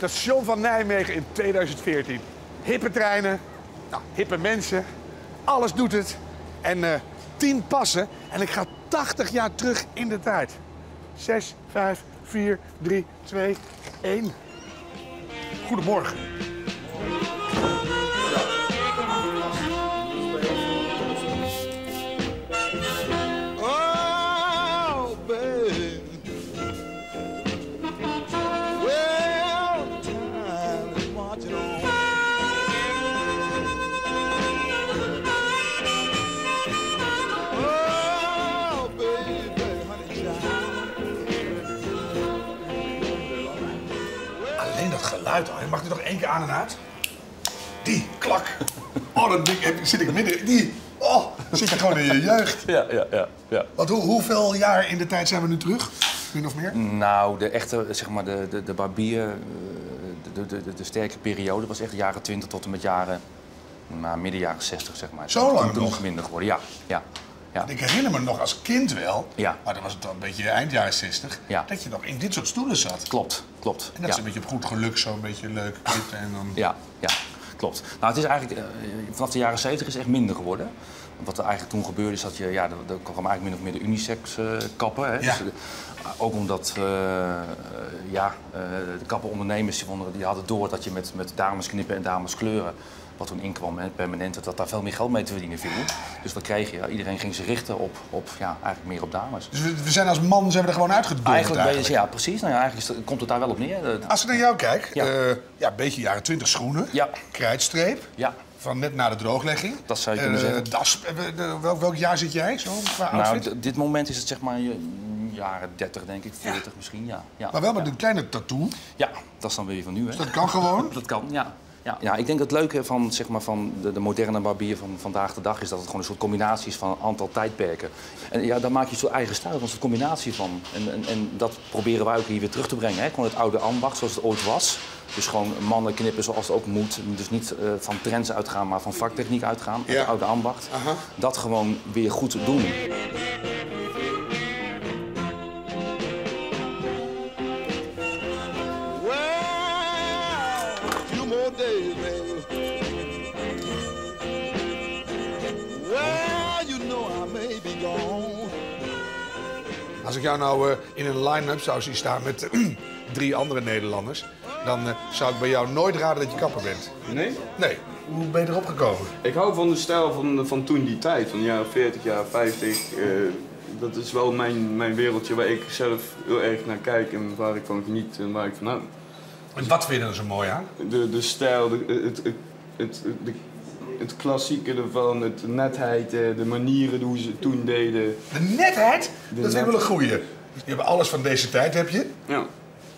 Het station van Nijmegen in 2014. Hippe treinen, nou, hippe mensen, alles doet het. En eh 10 passen en ik ga 80 jaar terug in de tijd. 6, 5, 4, 3, 2, 1. Goedemorgen. Geluid al. Je mag er nog één keer aan en uit. Die, klak. Oh, heb- zit ik midden. Die, oh, dan zit je gewoon in je jeugd. Ja, ja, ja. ja. Want hoe, hoeveel jaar in de tijd zijn we nu terug? Min of meer? Nou, de echte, zeg maar, de, de, de barbier, eh, de, de, de, de sterke periode was echt jaren 20 tot en met jaren, nou, midden jaren 60, zeg maar. Zo lang nog? minder geworden, ja. ja, Ik herinner me nog als kind wel, Ja. maar dan was het dan een beetje eind jaren 60, Ja. dat je nog in dit soort stoelen zat. Klopt, klopt. En dat is een beetje op goed geluk zo een beetje leuk zitten en dan... Ja, ja, klopt. Nou, het is eigenlijk, eh, vanaf de jaren 70 is het echt minder geworden. Wat er eigenlijk toen gebeurde is dat je, ja, er, kwam eigenlijk min of meer de unisex eh, kappen. Hè? Ja. Dus, eh, ook omdat, ja, de kappenondernemers die, vonden, die hadden door dat je met, met dames knippen en dames kleuren, wat toen inkwam, hè, permanent, dat daar veel meer geld mee te verdienen viel. Dus wat kreeg je? Ja, iedereen ging zich richten op, op ja, eigenlijk meer op dames. Dus we, we zijn als man zijn we er gewoon uitgedonderd Eigenlijk, eigenlijk. ben je- ja, precies. Nou ja, eigenlijk komt het daar wel op neer. Eh, Als ik naar jou kijk, Ja. ja, ja een beetje jaren 20 schoenen, Ja. krijtstreep, Ja. van net na de drooglegging. Dat zou je kunnen Eh, zeggen. Das, eh, welk, welk jaar zit jij zo qua Nou, outfit? dit moment is het zeg maar jaren 30, denk ik, 40 misschien, ja. ja. maar wel met ja. een kleine tattoo, Ja, dat is dan weer van nu, hè? dat kan gewoon. Dat kan, ja. Ja, ja, ik denk het leuke van, zeg maar, van de, de moderne barbier van vandaag de dag is dat het gewoon een soort combinatie is van een aantal tijdperken. En ja, daar maak je zo'n eigen stijl een soort combinatie van. En, en, en dat proberen wij ook hier weer terug te brengen. Hè? Gewoon het oude ambacht zoals het ooit was. Dus gewoon mannen knippen zoals het ook moet. Dus niet eh, van trends uitgaan, maar van vaktechniek uitgaan. Ja. Het oude ambacht. Aha. Dat gewoon weer goed doen. Als ik jou nou eh, in een line-up zou zien staan met drie andere Nederlanders, dan eh, zou ik bij jou nooit raden dat je kapper bent. Nee? Nee. Hoe ben je erop gekomen? Ik hou van de stijl van, van toen die tijd, van de jaren 40, jaren 50. eh, dat is wel mijn, mijn wereldje waar ik zelf heel erg naar kijk en waar ik van geniet en waar ik van hou. En wat vind je er zo mooi aan? De, de stijl, de, het, het, het, de, het klassieke ervan, het de netheid, eh, de manieren hoe ze het toen deden. De netheid, dat is net- wel een goeie. Je hebt alles van deze tijd, heb je. Ja,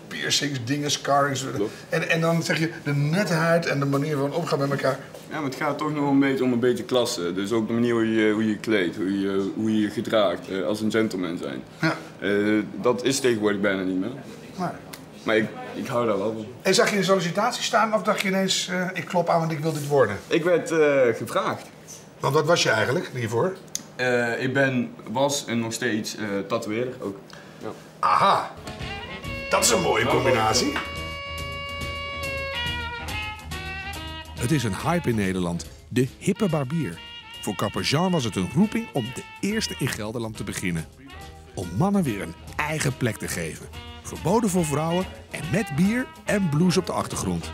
Piercings, dingen, scarrings. Klopt. En, en dan zeg je de netheid en de manier van omgaan met elkaar. ja maar het gaat toch nog een beetje om een beetje klasse. Dus ook de manier hoe je hoe je kleedt, hoe je hoe je, je gedraagt eh, als een gentleman zijn. Ja. Eh, dat is tegenwoordig bijna niet meer. Maar. Maar ik, ik hou daar wel van. En zag je een sollicitatie staan of dacht je ineens, eh, ik klop aan want ik wil dit worden? Ik werd eh, gevraagd. Want wat was je eigenlijk hiervoor? Eh, ik ben, was en nog steeds eh tatoeëerder ook. Ja. Aha, dat is een mooie combinatie. Het is een hype in Nederland, de hippe barbier. Voor kapper Jean was het een roeping om de eerste in Gelderland te beginnen. Om mannen weer een eigen plek te geven. Verboden voor vrouwen en met bier en blues op de achtergrond.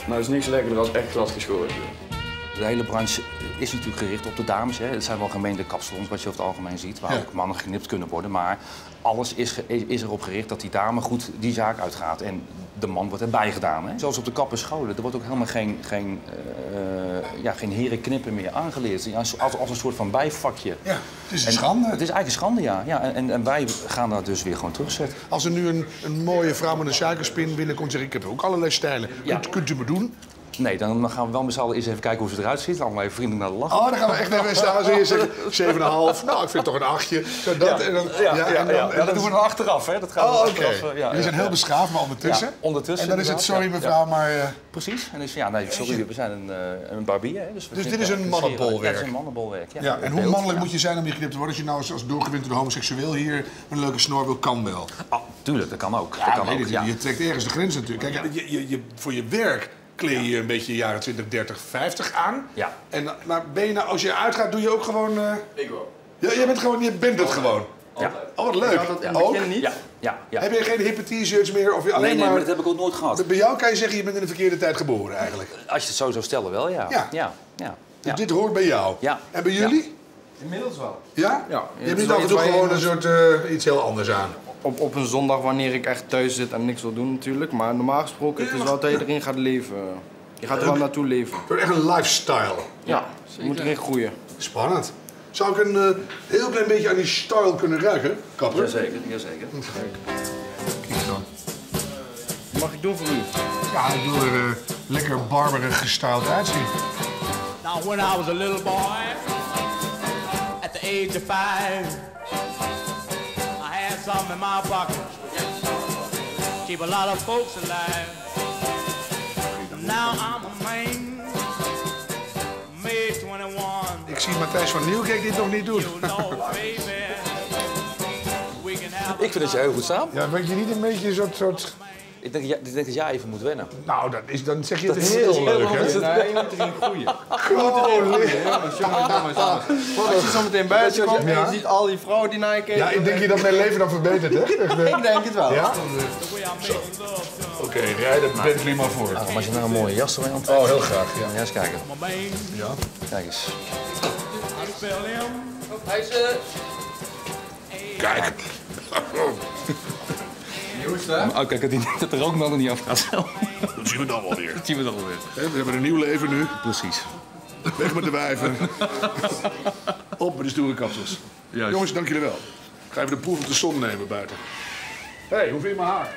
Het is niks lekkerder als echt glad geschoren. De hele branche is natuurlijk gericht op de dames. Hè. Het zijn wel gemeente kapsalons, wat je over het algemeen ziet, waar Ja. ook mannen geknipt kunnen worden. Maar alles is, is erop gericht dat die dame goed die zaak uitgaat. En de man wordt erbij gedaan. Hè. Zoals op de kapperscholen. Er wordt ook helemaal geen, geen, eh, ja, geen herenknippen meer aangeleerd. Als, als een soort van bijvakje. Ja, het is een En schande. Het is eigenlijk een schande, ja. ja en, en wij gaan dat dus weer gewoon terugzetten. Als er nu een, een mooie vrouw met een suikerspin binnenkomt, zeg ik, ik heb ook allerlei stijlen. Ja. Kunt, kunt u me doen? Nee, dan gaan we wel met z'n allen eens even kijken hoe ze eruit ziet. Allemaal even vriendelijk naar de lach. Oh, dan gaan we echt even staan. Ze zeggen 7,5. Nou, ik vind het toch een achtje. Zo dat, en dan, Ja, ja, en dan- ja, en dat dan- doen we dan achteraf, hè? Dat gaan we Oh, oké. achteraf, eh, ja, Jullie zijn heel beschaafd, maar ondertussen. Ondertussen En dan is het, sorry mevrouw, maar... eh, Precies. En dus, ja, nee, sorry, we zijn een, eh, een barbier. Hè, dus we Dus dit is dat een mannenbolwerk? Ja, dit is een mannenbolwerk. Ja, en hoe mannelijk moet je zijn om hier geknipt te worden? Als je nou als, doorgewinterde homoseksueel hier een leuke snor wil, kan wel. Oh, tuurlijk, dat kan ook. dat kan ook. Je trekt ergens de grens natuurlijk. Kijk, je, je, je, voor je werk kleed je je een beetje jaren 20, 30, 50 aan. Ja. En, maar ben je nou, als je uitgaat, doe je ook gewoon... eh, Ik wel. Ja, je bent, gewoon, je bent het gewoon. Ja. Oh, wat leuk. Had dat ook? niet. Ja, ja, ja. Heb je geen hippe t-shirts meer? Of je alleen Nee, nee, maar... dat heb ik ook nooit gehad. Bij jou kan je zeggen, je bent in de verkeerde tijd geboren eigenlijk. Als je het zo zou stellen, wel, ja. Ja. ja, ja. Dus ja. dit hoort bij jou. Ja. En bij jullie? Inmiddels wel. Ja? Ja. Je hebt niet af en toe gewoon een soort eh, iets heel anders aan. Op, op een zondag wanneer ik echt thuis zit en niks wil doen natuurlijk. Maar normaal gesproken, het is wel dat je erin gaat leven. Je gaat er wel naartoe leven. Het wordt echt een lifestyle. Ja, je moet erin groeien. Spannend. Zou ik een eh, heel klein beetje aan die style kunnen ruiken, kapper? Jazeker, jazeker. Kijk dan. Mag ik doen voor u? Ja, ik wil er eh, lekker barberig gestyled uitzien. Now, when I was a little boy, at the age of five, had something in my pocket. Keep a lot of folks alive. Now I'm a man, May 21. Ik zie Matthijs van Nieuwkerk dit nog niet doen. Ik vind dat je heel goed staat. Ja, weet je niet een beetje een soort... Ik denk, ik denk dat jij even moet wennen. Nou, dat is, dan zeg je het Dat is- heel dat is leuk, heel hè? Nee, je moet erin groeien. Gewoon jongens. Als je zo meteen buiten komt en je ziet al die vrouwen die naar je kijken. Ja, ik denk je dat mijn leven dan verbetert, hè? Ik denk het wel. Ja? Oké, rij de Bentley maar voor. Maar als je nou een mooie jas erbij aantrekt. Oh, heel graag, ja. Ja, eens kijken. ja. Kijk eens. Hij is... Kijk. Hè? Oh, kijk, dat, die, dat de rookmelder niet afgaat. Dat zien we dan wel weer. Dat zien we dan wel weer. We hebben een nieuw leven nu. Precies. Weg met de wijven. Op met de stoere kapsels. Juist. Jongens, dank jullie wel. Ik ga even de proef op de zon nemen buiten. Hé, hey, hoe vind je mijn haar?